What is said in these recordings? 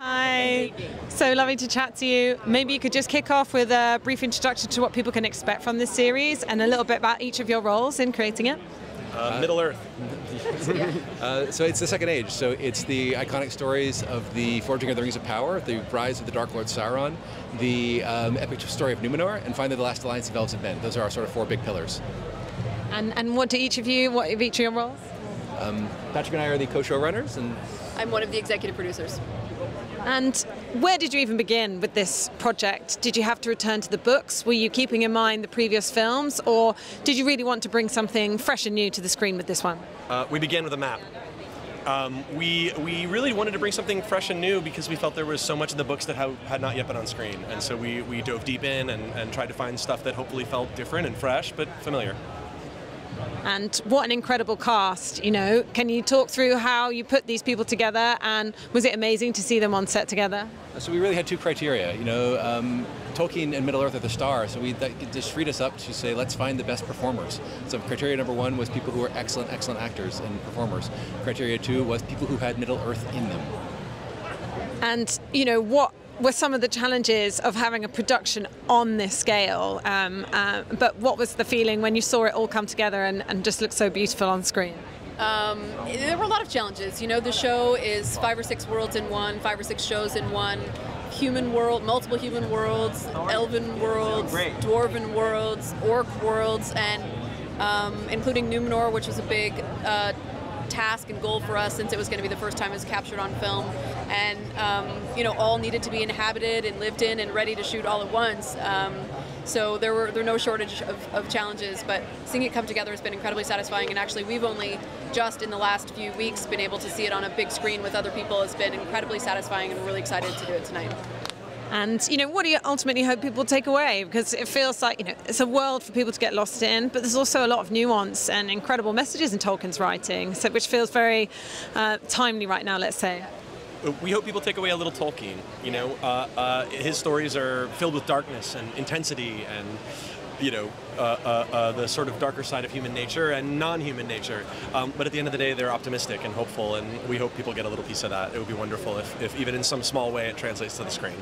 Hi, so lovely to chat to you. Maybe you could just kick off with a brief introduction to what people can expect from this series and a little bit about each of your roles in creating it. Uh, Middle Earth. uh, so it's the Second Age. So it's the iconic stories of the Forging of the Rings of Power, the rise of the Dark Lord Sauron, the um, epic story of Numenor, and finally the last alliance of elves and men. Those are our sort of four big pillars. And and what do each of you? What of each of your roles? Um, Patrick and I are the co-showrunners, and I'm one of the executive producers. And where did you even begin with this project? Did you have to return to the books? Were you keeping in mind the previous films, or did you really want to bring something fresh and new to the screen with this one? Uh, we began with a map. Um, we we really wanted to bring something fresh and new because we felt there was so much in the books that ha had not yet been on screen, and so we, we dove deep in and, and tried to find stuff that hopefully felt different and fresh but familiar. And what an incredible cast, you know. Can you talk through how you put these people together and was it amazing to see them on set together? So we really had two criteria, you know, um, Tolkien and Middle Earth are the stars, so we that just freed us up to say, let's find the best performers. So criteria number one was people who were excellent, excellent actors and performers. Criteria two was people who had Middle Earth in them. And, you know, what were some of the challenges of having a production on this scale. Um, uh, but what was the feeling when you saw it all come together and, and just look so beautiful on screen? Um, there were a lot of challenges. You know, the show is five or six worlds in one, five or six shows in one. Human world, multiple human worlds, elven worlds, dwarven worlds, orc worlds, and um, including Numenor, which was a big uh, task and goal for us since it was going to be the first time it was captured on film, and um, you know all needed to be inhabited and lived in and ready to shoot all at once. Um, so there were there were no shortage of, of, challenges, but seeing it come together has been incredibly satisfying. And actually, we've only just in the last few weeks been able to see it on a big screen with other people. Has been incredibly satisfying, and we're really excited to do it tonight. And you know, what do you ultimately hope people take away? Because it feels like you know it's a world for people to get lost in, but there's also a lot of nuance and incredible messages in Tolkien's writing, so which feels very uh, timely right now. Let's say. We hope people take away a little Tolkien. You know, uh, uh, his stories are filled with darkness and intensity and you know, uh, uh, uh, the sort of darker side of human nature and non-human nature. Um, but at the end of the day, they're optimistic and hopeful, and we hope people get a little piece of that. It would be wonderful if, if even in some small way it translates to the screen.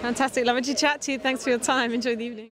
Fantastic. Lovely to chat to you. Thanks for your time. Enjoy the evening.